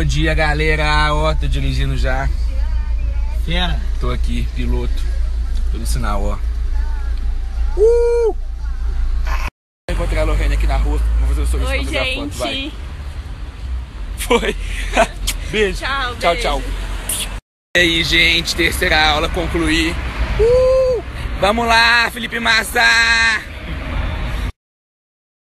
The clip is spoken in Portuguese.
Bom dia, galera. Ó, tô dirigindo já. Fera. Tô aqui, piloto. Tô no sinal, ó. Uh! Encontrei a Lorena aqui na rua. Vou fazer o sorriso Oi, pra fazer foto, vai. Foi. beijo. Tchau, tchau, beijo. tchau. E aí, gente, terceira aula concluí. Uh! Vamos lá, Felipe Massa!